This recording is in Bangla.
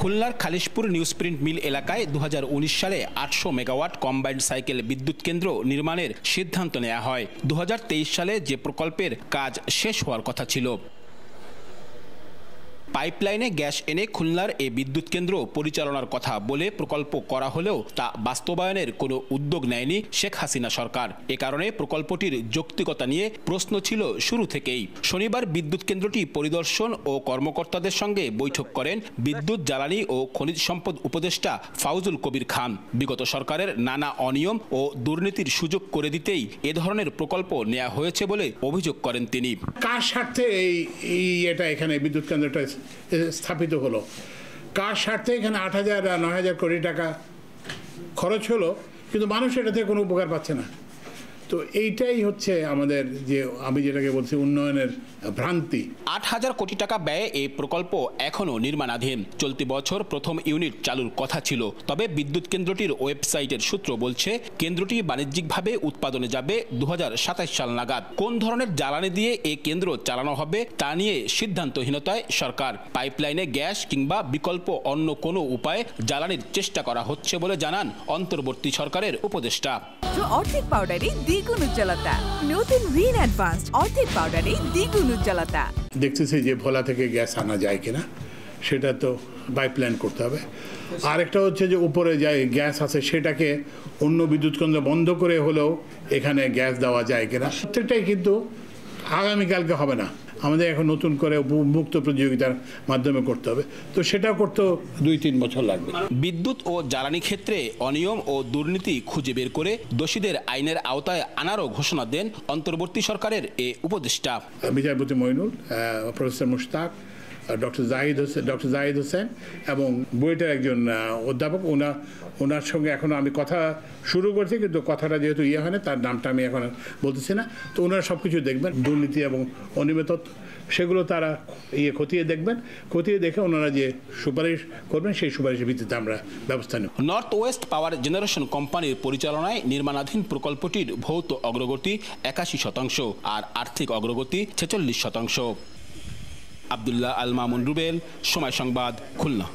খুলনার খালিশপুর নিউজ প্রিন্ট মিল এলাকায় দুহাজার উনিশ সালে আটশো মেগাওয়াট কম্বাইন্ড সাইকেল বিদ্যুৎ কেন্দ্র নির্মাণের সিদ্ধান্ত নেওয়া হয়। দুহাজার তেইশ সালে যে প্রকল্পের কাজ শেষ হওয়ার কথা ছিল। পাইপলাইনে গ্যাস এনে খুলনার এই বিদ্যুৎ কেন্দ্র পরিচালনার কথা বলে প্রকল্প করা হলেও তা বাস্তবায়নের কোনো উদ্যোগ নেয়নি শেখ হাসিনা সরকার। এ কারণে প্রকল্পটির যৌক্তিকতা নিয়ে প্রশ্ন ছিল শুরু থেকেই। শনিবার বিদ্যুৎ কেন্দ্রটি পরিদর্শন ও কর্মকর্তাদের সঙ্গে বৈঠক করেন বিদ্যুৎ, জ্বালানি ও খনিজ সম্পদ উপদেষ্টা ফাউজুল কবির খান। বিগত সরকারের নানা অনিয়ম ও দুর্নীতির সুযোগ করে দিতেই এ ধরনের প্রকল্প নেওয়া হয়েছে বলে অভিযোগ করেন তিনি। কার স্বার্থে এই এটা এখানে বিদ্যুৎ কেন্দ্রটা স্থাপিত হলো। কার স্বার্থে? এখানে আট হাজার নয় হাজার কোটি টাকা খরচ হলো, কিন্তু মানুষ এটা থেকে কোনো উপকার পাচ্ছে না। তো এইটাই হচ্ছে আমাদের যে আমি যেটাকে বলছি উন্নয়নের ভ্রান্তি। আট হাজার কোটি টাকা ব্যয়ে এই প্রকল্প এখনও নির্মাণাধীন। চলতি বছর প্রথম ইউনিট চালুর কথা ছিল। তবে বিদ্যুৎ কেন্দ্রটির ওয়েবসাইটের সূত্র বলছে কেন্দ্রটি বাণিজ্যিকভাবে উৎপাদনে যাবে দু হাজার সাতাশ সাল নাগাদ। কোন ধরনের জ্বালানি দিয়ে এই কেন্দ্র চালানো হবে তা নিয়ে সিদ্ধান্তহীনতায় সরকার। পাইপলাইনে গ্যাস কিংবা বিকল্প অন্য কোনো উপায়ে জ্বালানির চেষ্টা করা হচ্ছে বলে জানান অন্তর্বর্তী সরকারের উপদেষ্টা। অর্ধেক পাউডারে দ্বিগুণ উজ্জ্বলতা। নতুন রিন অ্যাডভান্সড অর্ধেক পাউডারে দ্বিগুণ উজ্জ্বলতা। দেখতেছি যে ভোলা থেকে গ্যাস আনা যায় কিনা, সেটা তো পাইপলাইন করতে হবে। আরেকটা হচ্ছে যে উপরে যে গ্যাস আছে, সেটাকে অন্য বিদ্যুৎ কেন্দ্র বন্ধ করে হলেও এখানে গ্যাস দেওয়া যায় কিনা, প্রত্যেকটাই কিন্তু আগামীকালকে হবে না। আমাদের এখন নতুন করে মুক্ত প্রতিযোগিতার মাধ্যমে করতে হবে। তো সেটা করতেও দুই তিন বছর লাগবে। বিদ্যুৎ ও জ্বালানি ক্ষেত্রে অনিয়ম ও দুর্নীতি খুঁজে বের করে দোষীদের আইনের আওতায় আনারও ঘোষণা দেন অন্তর্বর্তী সরকারের এ উপদেষ্টা। বিচারপতি Mainul professor Mushtaq doctor Zahid Hossain doctor Zahid Hossain এবং বুয়েটের একজন অধ্যাপক। ওনা, ওনার সঙ্গে এখনও আমি কথা শুরু করছি, কিন্তু কথাটা যেহেতু ইয়ে হয় না, তার নামটা আমি এখন বলতেছি না। তো ওনারা সব কিছু দেখবেন, দুর্নীতি এবং অনিয়মিত সেগুলো তারা ইয়ে খতিয়ে দেখবেন। খতিয়ে দেখে ওনারা যে সুপারিশ করবেন, সেই সুপারিশের ভিত্তিতে আমরা ব্যবস্থা নেব। নর্থ ওয়েস্ট পাওয়ার জেনারেশন কোম্পানির পরিচালনায় নির্মাণাধীন প্রকল্পটির ভৌত অগ্রগতি একাশি শতাংশ আর আর্থিক অগ্রগতি ছেচল্লিশ শতাংশ। আবদুল্লাহ আল মামুন রুবেল সময় সংবাদ খুলনা।